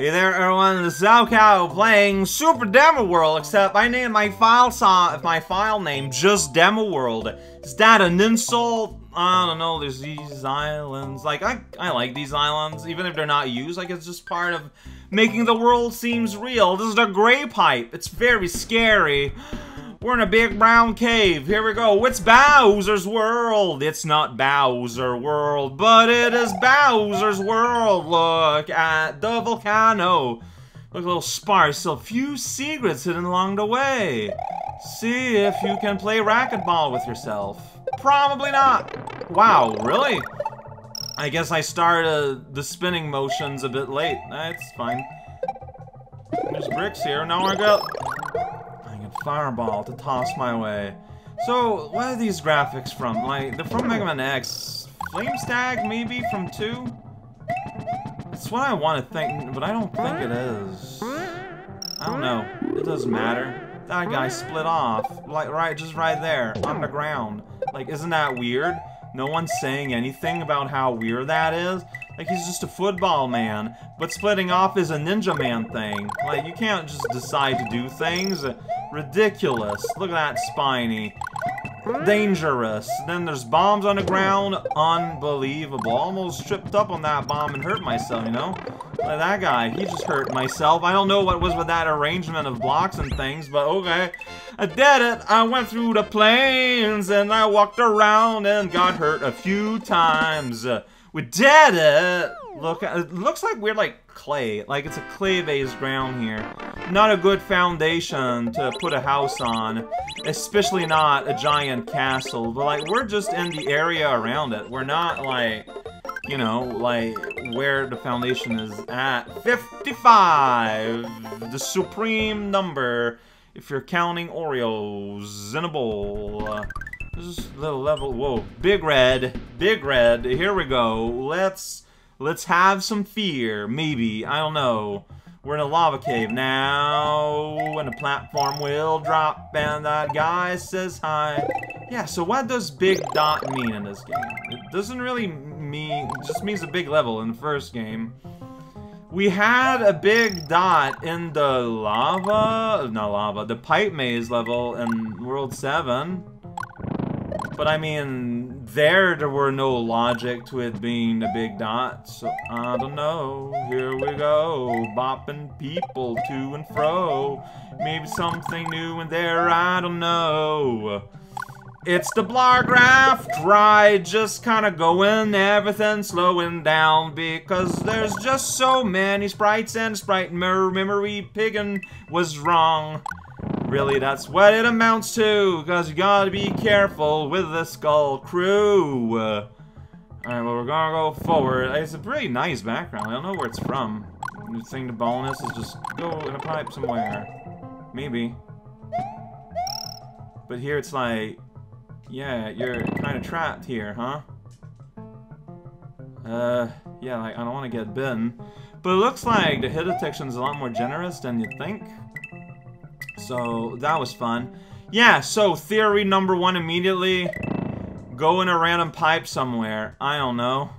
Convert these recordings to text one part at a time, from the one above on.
Hey there everyone, this is raocow playing Super Demo World, except I named my file song, my file name just Demo World. Is that an insult? I don't know, there's these islands. Like, I, I like these islands, even if they're not used. Like, it's just part of making the world seems real. This is the Gray Pipe. It's very scary. We're in a big brown cave. Here we go. It's Bowser's World. It's not Bowser World, but it is Bowser's World. Look at the volcano. Look a little sparse. A few secrets hidden along the way. See if you can play racquetball with yourself. Probably not. Wow, really? I guess I started uh, the spinning motions a bit late. That's fine. There's bricks here. Now I got fireball to toss my way. So, what are these graphics from? Like, they're from Mega Man X. Flame Stag, maybe, from 2? That's what I want to think, but I don't think it is. I don't know. It doesn't matter. That guy split off. Like, right, just right there, on the ground. Like, isn't that weird? No one's saying anything about how weird that is. Like, he's just a football man. But splitting off is a Ninja Man thing. Like, you can't just decide to do things. Ridiculous. Look at that spiny. Dangerous. Then there's bombs on the ground. Unbelievable. Almost tripped up on that bomb and hurt myself, you know? Like that guy, he just hurt myself. I don't know what was with that arrangement of blocks and things, but okay. I did it. I went through the plains and I walked around and got hurt a few times. We did it! Look, it looks like we're like clay. Like it's a clay-based ground here. Not a good foundation to put a house on. Especially not a giant castle. But like, we're just in the area around it. We're not like, you know, like where the foundation is at. 55! The supreme number. If you're counting Oreos in a bowl. This is little level. Whoa, big red, big red. Here we go. Let's let's have some fear. Maybe I don't know. We're in a lava cave now, and the platform will drop, and that guy says hi. Yeah. So what does big dot mean in this game? It doesn't really mean. It just means a big level in the first game. We had a big dot in the lava, not lava, the pipe maze level in World 7. But I mean, there there were no logic to it being a big dot, so I don't know. Here we go, bopping people to and fro. Maybe something new in there, I don't know. It's the Blargraph ride, just kinda going, everything slowing down because there's just so many sprites and sprite memory piggin was wrong. Really, that's what it amounts to, because you gotta be careful with the Skull Crew. Alright, well, we're gonna go forward. It's a pretty nice background. I don't know where it's from. The thing, the bonus is just go in a pipe somewhere. Maybe. But here it's like, yeah, you're kind of trapped here, huh? Uh, yeah, like, I don't want to get bitten. But it looks like the hit detection is a lot more generous than you'd think. So that was fun. Yeah, so theory number one immediately. Go in a random pipe somewhere. I don't know.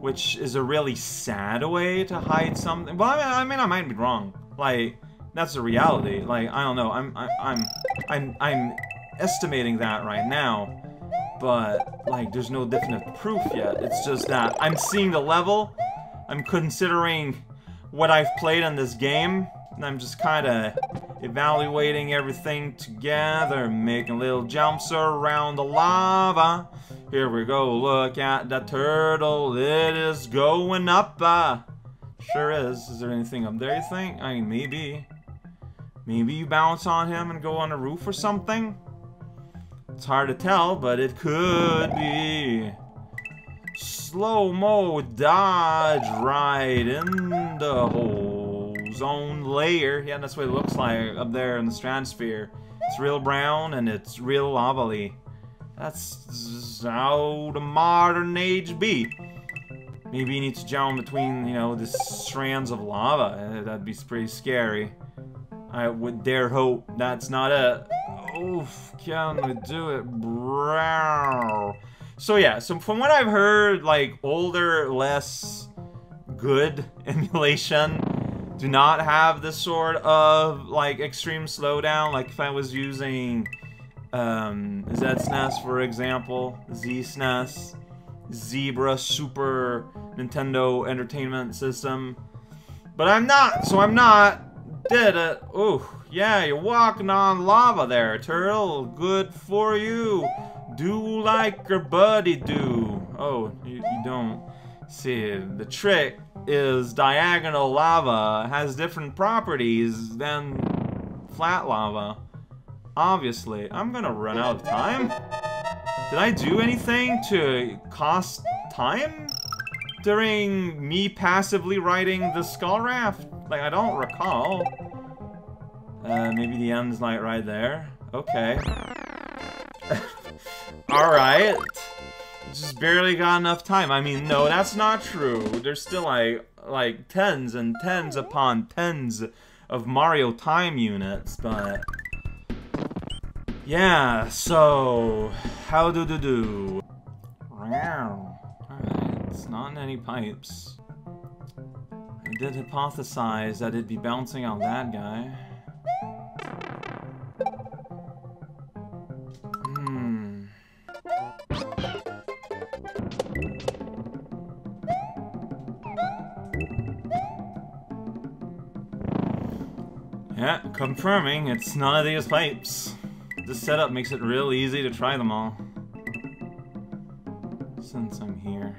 Which is a really sad way to hide something. Well, I mean, I, mean, I might be wrong. Like, that's the reality. Like, I don't know. I'm, I, I'm, I'm, I'm estimating that right now. But, like, there's no definite proof yet. It's just that I'm seeing the level. I'm considering what I've played in this game. And I'm just kind of evaluating everything together, making little jumps around the lava. Here we go, look at the turtle, it is going up. Uh, sure is. Is there anything up there, you think? I mean, maybe. Maybe you bounce on him and go on a roof or something? It's hard to tell, but it could be. Slow-mo dodge right in the hole zone layer. Yeah, that's what it looks like up there in the stratosphere. It's real brown and it's real lava-y. That's how the modern age be. Maybe you need to jump between, you know, the strands of lava. That'd be pretty scary. I would dare hope that's not it. Oof, can we do it, bro? So yeah, so from what I've heard, like, older, less good emulation do not have this sort of like extreme slowdown. Like if I was using um, ZSNES, for example, ZSNES, Zebra Super Nintendo Entertainment System. But I'm not, so I'm not. Did it. Oh, yeah, you're walking on lava there, turtle. Good for you. Do like your buddy do. Oh, you, you don't. See, the trick is diagonal lava has different properties than flat lava. Obviously. I'm gonna run out of time. Did I do anything to cost time? During me passively riding the skull raft? Like, I don't recall. Uh, maybe the end's like right there. Okay. Alright. Just barely got enough time. I mean, no, that's not true. There's still like, like tens and tens upon tens of Mario time units, but... Yeah, so... How do do do? Wow. Alright, it's not in any pipes. I did hypothesize that it'd be bouncing on that guy. Confirming it's none of these pipes. This setup makes it real easy to try them all. Since I'm here.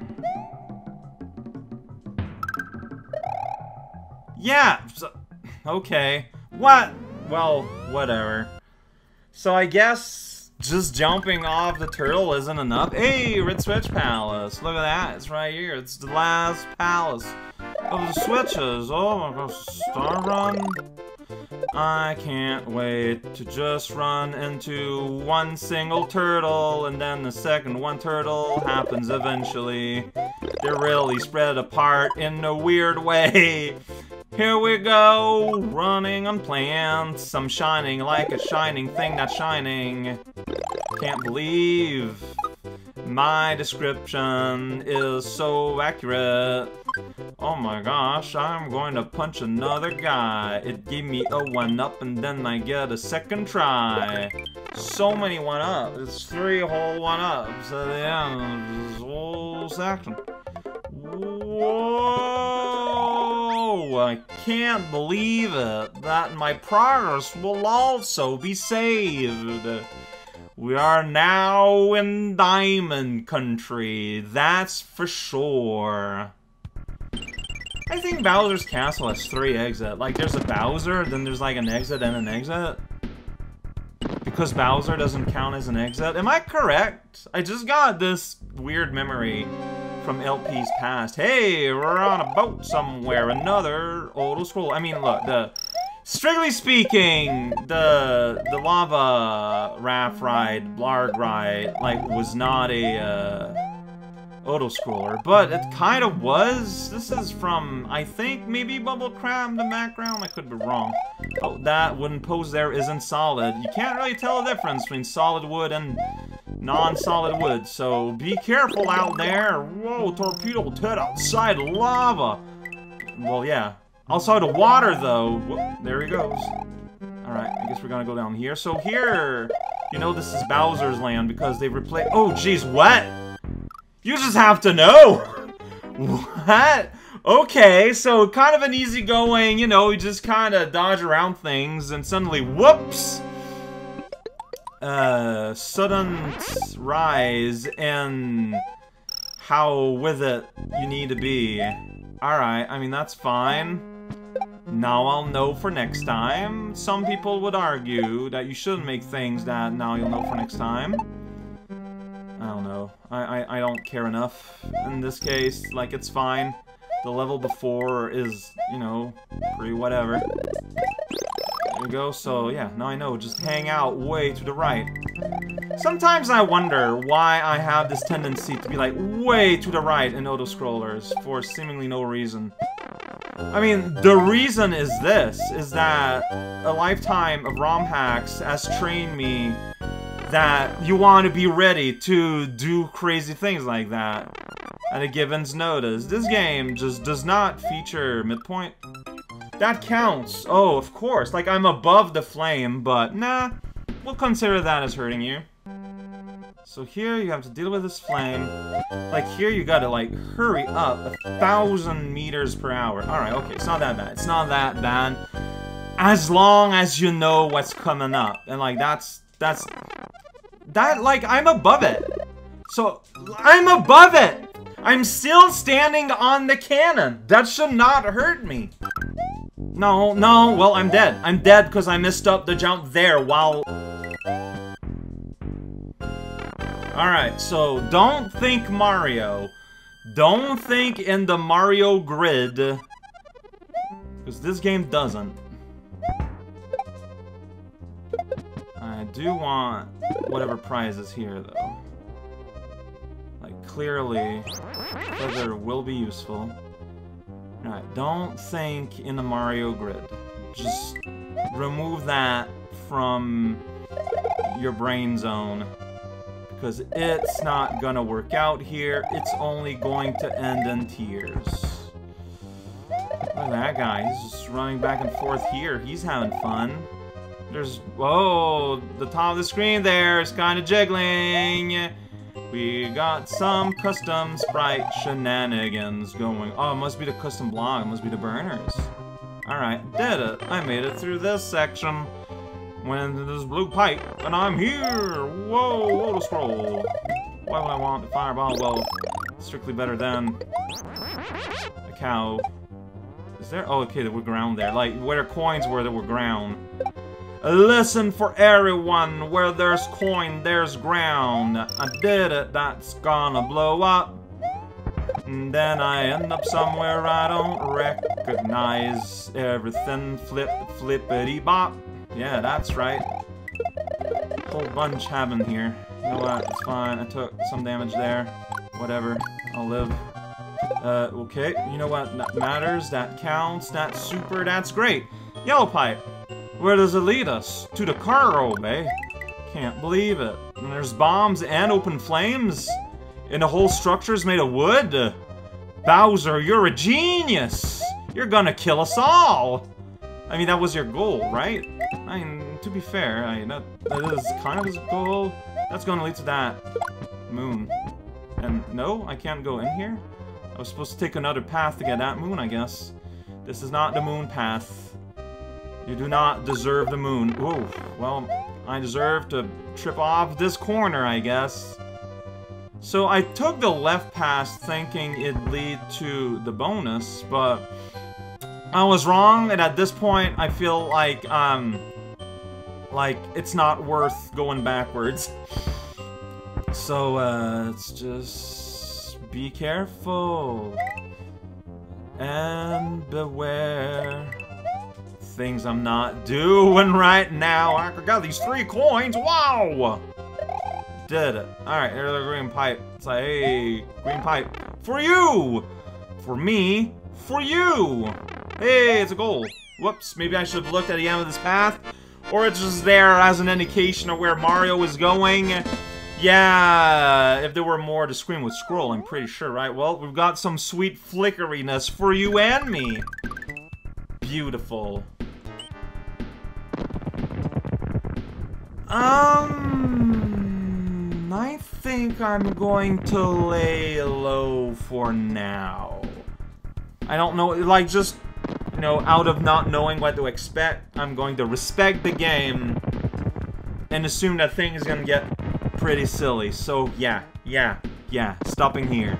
Yeah! Okay. What? Well, whatever. So I guess just jumping off the turtle isn't enough. Hey, Red Switch Palace. Look at that. It's right here. It's the last palace of the switches. Oh my gosh. Star Run. I can't wait to just run into one single turtle, and then the second one turtle happens eventually. They're really spread apart in a weird way. Here we go, running on plants. I'm shining like a shining thing that's shining. Can't believe my description is so accurate. Oh my gosh, I'm going to punch another guy. It gave me a 1-up and then I get a second try. So many 1-ups. It's three whole 1-ups at the end of this whole section. Whoa! I can't believe it. That my progress will also be saved. We are now in Diamond Country, that's for sure. I think Bowser's Castle has three exit. Like, there's a Bowser, then there's like an exit and an exit. Because Bowser doesn't count as an exit. Am I correct? I just got this weird memory from LP's past. Hey, we're on a boat somewhere. Another auto-scroll. I mean, look, the... Strictly speaking, the the lava raft ride, blarg ride, like, was not a, uh, auto-scroller, but it kind of was. This is from, I think, maybe Bubble Crab the background? I could be wrong. Oh, that wooden post there isn't solid. You can't really tell the difference between solid wood and non-solid wood, so be careful out there. Whoa, Torpedo Ted outside lava. Well, yeah. Outside the water, though. Whoop, there he goes. Alright, I guess we're gonna go down here. So here, you know this is Bowser's land because they replaced- Oh, jeez, what? You just have to know! what? Okay, so kind of an easygoing, you know, you just kind of dodge around things, and suddenly, whoops! Uh, sudden rise and how with it you need to be. Alright, I mean, that's fine. Now I'll know for next time. Some people would argue that you shouldn't make things that now you'll know for next time. I don't know. I, I, I don't care enough in this case. Like, it's fine. The level before is, you know, pretty whatever. There we go. So, yeah, now I know. Just hang out way to the right. Sometimes I wonder why I have this tendency to be, like, way to the right in auto-scrollers for seemingly no reason. I mean, the reason is this, is that a lifetime of ROM hacks has trained me that you want to be ready to do crazy things like that. at a given's notice. This game just does not feature midpoint. That counts. Oh, of course. Like, I'm above the flame, but nah. We'll consider that as hurting you. So here you have to deal with this flame. Like here you gotta like hurry up a thousand meters per hour. Alright, okay, it's not that bad. It's not that bad. As long as you know what's coming up. And like that's that's that like I'm above it. So I'm above it! I'm still standing on the cannon. That should not hurt me. No, no, well, I'm dead. I'm dead because I missed up the jump there while Alright, so don't think Mario. Don't think in the Mario grid. Because this game doesn't. Do want whatever prize is here, though. Like, clearly, feather will be useful. Alright, don't think in the Mario grid. Just remove that from your brain zone because it's not gonna work out here. It's only going to end in tears. Look at that guy. He's just running back and forth here. He's having fun. There's... Whoa! The top of the screen there is kind of jiggling. We got some custom sprite shenanigans going. Oh, it must be the custom block. It must be the burners. Alright, did it. I made it through this section went into this blue pipe, and I'm here! Whoa, whoa, scroll. Why would I want the fireball? Well, strictly better than a cow. Is there? Oh, okay, there were ground there. Like, where coins were, there were ground. Listen for everyone, where there's coin, there's ground. I did it, that's gonna blow up. And then I end up somewhere I don't recognize. Everything flip, flippity bop. Yeah, that's right. Whole bunch happened here. You know what? It's fine. I took some damage there. Whatever. I'll live. Uh, okay. You know what that matters? That counts. That's super. That's great. Yellow pipe. Where does it lead us? To the cargo bay. Can't believe it. And there's bombs and open flames. And the whole structure's made of wood. Bowser, you're a genius. You're gonna kill us all. I mean, that was your goal, right? I mean, to be fair, I mean, that, that is kind of his goal. That's to lead to that moon. And no, I can't go in here? I was supposed to take another path to get that moon, I guess. This is not the moon path. You do not deserve the moon. Ooh, well, I deserve to trip off this corner, I guess. So I took the left path thinking it'd lead to the bonus, but I was wrong, and at this point, I feel like, um, like, it's not worth going backwards. So, uh, let's just be careful. And beware. Things I'm not doing right now. I got these three coins. Wow! Did it. Alright, here's the green pipe. It's like, hey, green pipe. For you! For me, for you! Hey, it's a goal. Whoops, maybe I should have looked at the end of this path. Or it's just there as an indication of where Mario is going. Yeah, if there were more, the screen would scroll, I'm pretty sure, right? Well, we've got some sweet flickeriness for you and me. Beautiful. Um, I think I'm going to lay low for now. I don't know, like, just you know, out of not knowing what to expect, I'm going to respect the game and assume that thing is gonna get pretty silly. So, yeah, yeah, yeah, stopping here.